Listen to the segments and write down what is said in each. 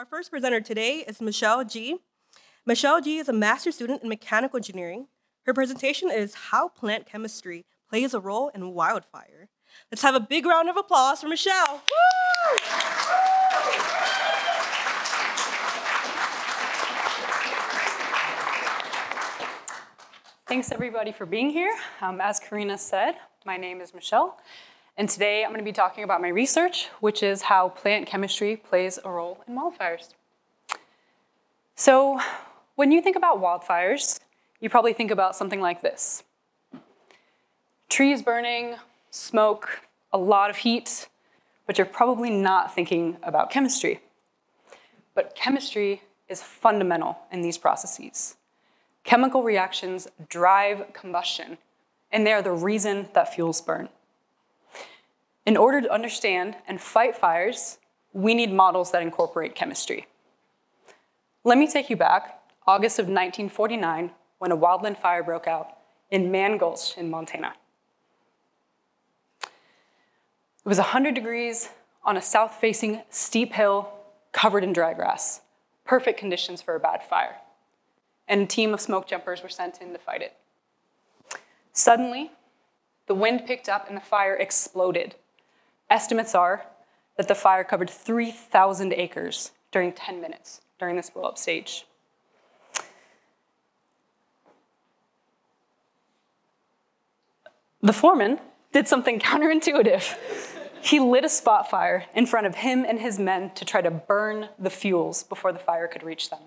Our first presenter today is Michelle Gee. Michelle Gee is a master's student in mechanical engineering. Her presentation is How Plant Chemistry Plays a Role in Wildfire. Let's have a big round of applause for Michelle. Thanks everybody for being here. Um, as Karina said, my name is Michelle, and today I'm going to be talking about my research, which is how plant chemistry plays a role in wildfires. So when you think about wildfires, you probably think about something like this. Trees burning, smoke, a lot of heat, but you're probably not thinking about chemistry. But chemistry is fundamental in these processes. Chemical reactions drive combustion, and they are the reason that fuels burn. In order to understand and fight fires, we need models that incorporate chemistry. Let me take you back, August of 1949, when a wildland fire broke out in Mann Gulch in Montana. It was 100 degrees on a south-facing steep hill covered in dry grass. Perfect conditions for a bad fire and a team of smoke jumpers were sent in to fight it. Suddenly, the wind picked up and the fire exploded. Estimates are that the fire covered 3,000 acres during 10 minutes during this blow up stage. The foreman did something counterintuitive. He lit a spot fire in front of him and his men to try to burn the fuels before the fire could reach them.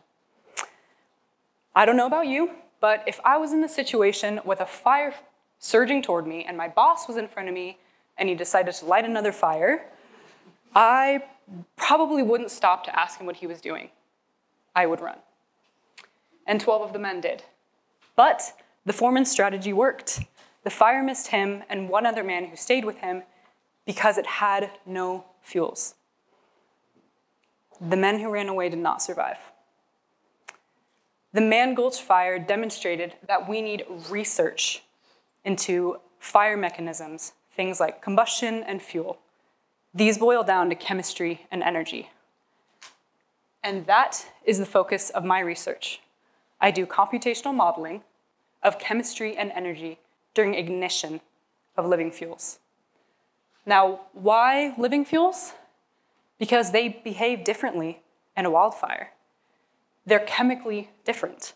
I don't know about you, but if I was in the situation with a fire surging toward me and my boss was in front of me and he decided to light another fire, I probably wouldn't stop to ask him what he was doing. I would run. And 12 of the men did. But the foreman's strategy worked. The fire missed him and one other man who stayed with him because it had no fuels. The men who ran away did not survive. The Mann Gulch fire demonstrated that we need research into fire mechanisms, things like combustion and fuel. These boil down to chemistry and energy. And that is the focus of my research. I do computational modeling of chemistry and energy during ignition of living fuels. Now, why living fuels? Because they behave differently in a wildfire they're chemically different.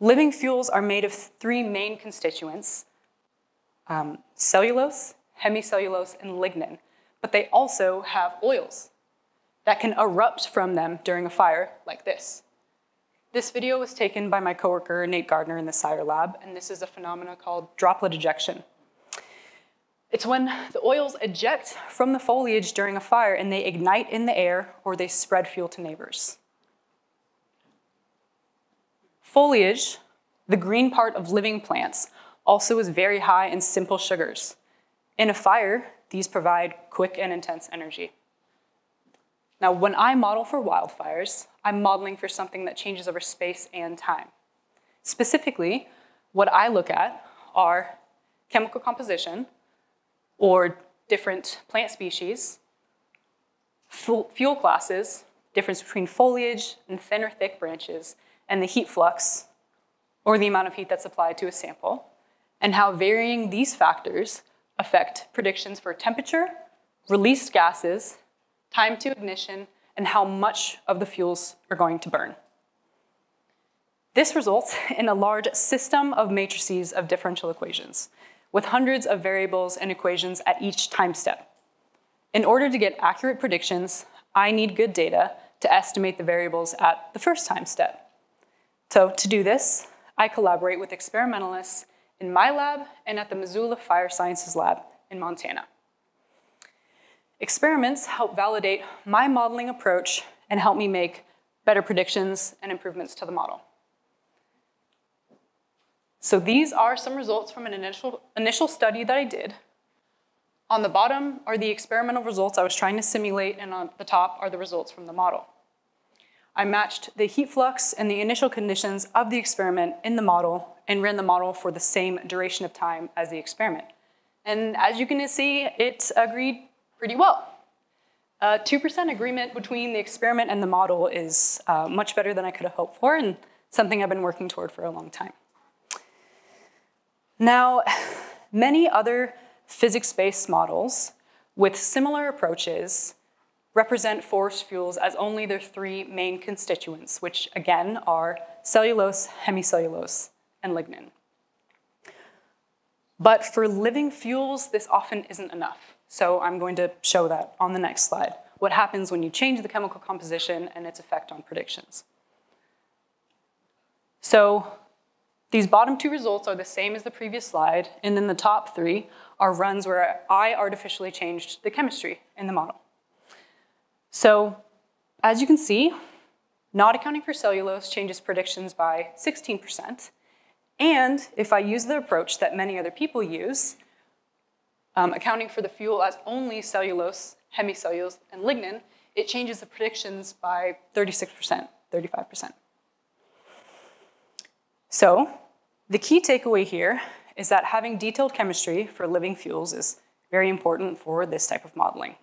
Living fuels are made of three main constituents, um, cellulose, hemicellulose, and lignin, but they also have oils that can erupt from them during a fire like this. This video was taken by my coworker, Nate Gardner in the SIRE lab, and this is a phenomenon called droplet ejection. It's when the oils eject from the foliage during a fire and they ignite in the air or they spread fuel to neighbors. Foliage, the green part of living plants, also is very high in simple sugars. In a fire, these provide quick and intense energy. Now, when I model for wildfires, I'm modeling for something that changes over space and time. Specifically, what I look at are chemical composition, or different plant species, fuel classes, difference between foliage and thin or thick branches, and the heat flux, or the amount of heat that's applied to a sample, and how varying these factors affect predictions for temperature, released gases, time to ignition, and how much of the fuels are going to burn. This results in a large system of matrices of differential equations, with hundreds of variables and equations at each time step. In order to get accurate predictions, I need good data to estimate the variables at the first time step. So to do this, I collaborate with experimentalists in my lab and at the Missoula Fire Sciences Lab in Montana. Experiments help validate my modeling approach and help me make better predictions and improvements to the model. So these are some results from an initial, initial study that I did. On the bottom are the experimental results I was trying to simulate, and on the top are the results from the model. I matched the heat flux and the initial conditions of the experiment in the model and ran the model for the same duration of time as the experiment. And as you can see, it agreed pretty well. A 2% agreement between the experiment and the model is uh, much better than I could have hoped for and something I've been working toward for a long time. Now, many other physics-based models with similar approaches represent forest fuels as only their three main constituents, which again are cellulose, hemicellulose, and lignin. But for living fuels, this often isn't enough. So I'm going to show that on the next slide, what happens when you change the chemical composition and its effect on predictions. So these bottom two results are the same as the previous slide, and then the top three are runs where I artificially changed the chemistry in the model. So as you can see, not accounting for cellulose changes predictions by 16%, and if I use the approach that many other people use, um, accounting for the fuel as only cellulose, hemicellulose, and lignin, it changes the predictions by 36%, 35%. So the key takeaway here is that having detailed chemistry for living fuels is very important for this type of modeling.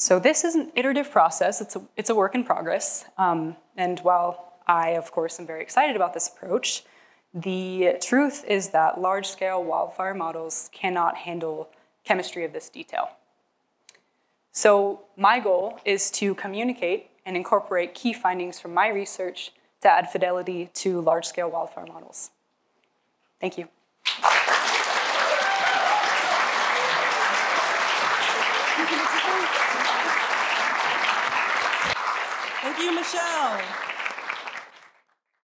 So this is an iterative process. It's a, it's a work in progress. Um, and while I, of course, am very excited about this approach, the truth is that large-scale wildfire models cannot handle chemistry of this detail. So my goal is to communicate and incorporate key findings from my research to add fidelity to large-scale wildfire models. Thank you. Thank you, Michelle.